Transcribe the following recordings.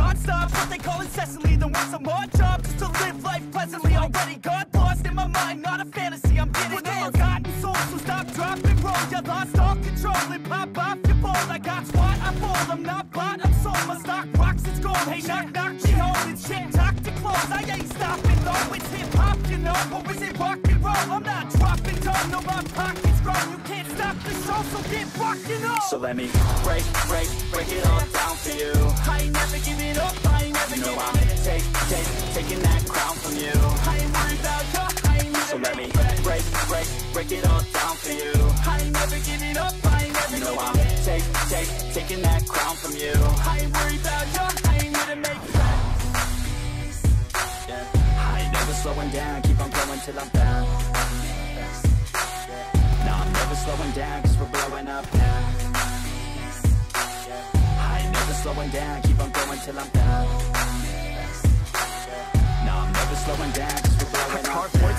non-stop, what they call incessantly, than work some odd job just to live life pleasantly. Already got lost in my mind, not a fantasy. I'm getting ill. Gotten soul, so stop, drop, and roll. You lost all control and pop off your ball. I got squat, I fall. I'm not bought, I'm sold. My stock rocks, it's gold. Hey, knock, knock, she. It's shit, talk to close. I ain't stopping though. It's hip hop, you know, or is it rock and roll? I'm not dropping down, no, my pocket's grown. You can't stop the show, so get rocking on. So let me break, break, break it all down for you. Break, it all down for you. I ain't never giving up, I ain't never You know I'm take, take, taking that crown from you. I ain't worried about here to make. Yeah. I ain't never slowing down, keep on going till I'm down. No, I'm never slowing down, cause we're blowing up now. I ain't never slowing down, keep on going till I'm down. No, I'm never slowing down, cause we're blowing up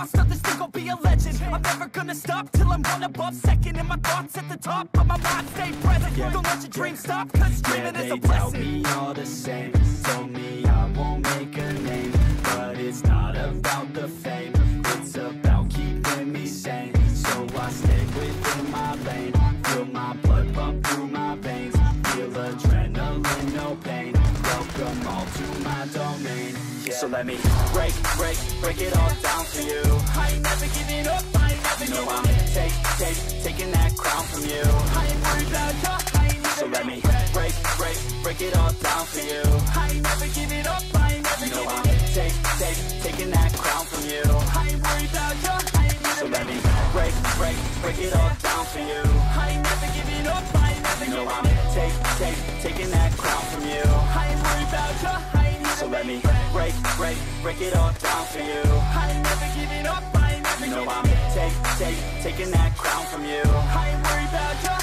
others think I'll be a legend. I'm never gonna stop till I'm one above second And my thoughts at the top, but my mind. Stay present Don't let your dreams stop, cause Yeah, dreaming is they a tell blessing. me all the same. Told me I won't make a name But it's not about the fame Welcome all to my domain So let me break, break, break it all down for you I ain't never giving up, I ain't never You know I'm up take, take, taking that crown from you I ain't worried about you, I ain't So let me break, break, break it all down for you I ain't never giving up, I ain't never You know I'm up take, take, taking that crown from you I ain't worried about you, I ain't here So let me break, break, break it all down for you I ain't never giving up, I ain't never You know I'm take, take, taking that crown from you let me break, break, break it all down for you. I ain't never giving up, I ain't never You know I'm take, take, taking that crown from you. I ain't worried about you,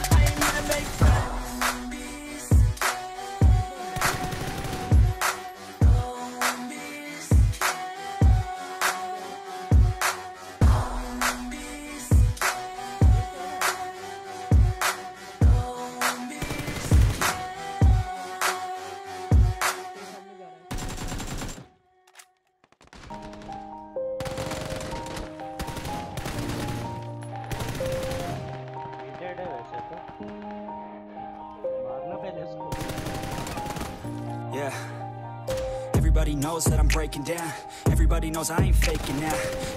Yeah. Everybody knows that I'm breaking down. Everybody knows I ain't faking now.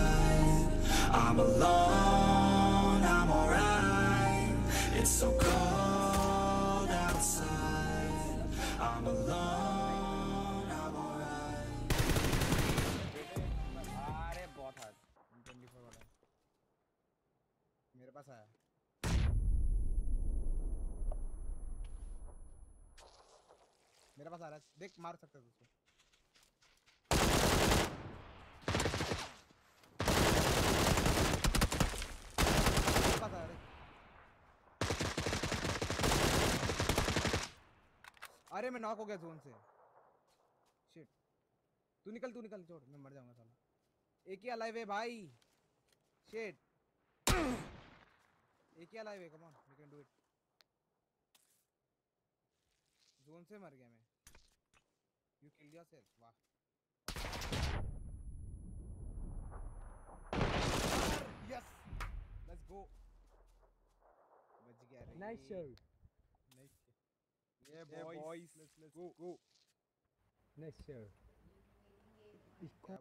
I'm alone, I'm alright. It's so cold outside. I'm alone, I'm alright. अरे बहुत hard 24 वाला मेरे पास आया मेरे पास आ रहा है देख मार सकते हो उसको मेरे पास आया रे अरे मैं नॉक हो गया जोन से। शिट तू निकल तू निकल, छोड़, मैं मर जाऊँगा साला। एक ही अलाइव है भाई। शिट एक ही अलाइव है come on we can do it zone से मर गया मैं। यू किल योरसेल्फ वाह। यस लेट्स गो बच गया. Nice Yeah, boys. Let's, let's go. go. Next year. Ich komme.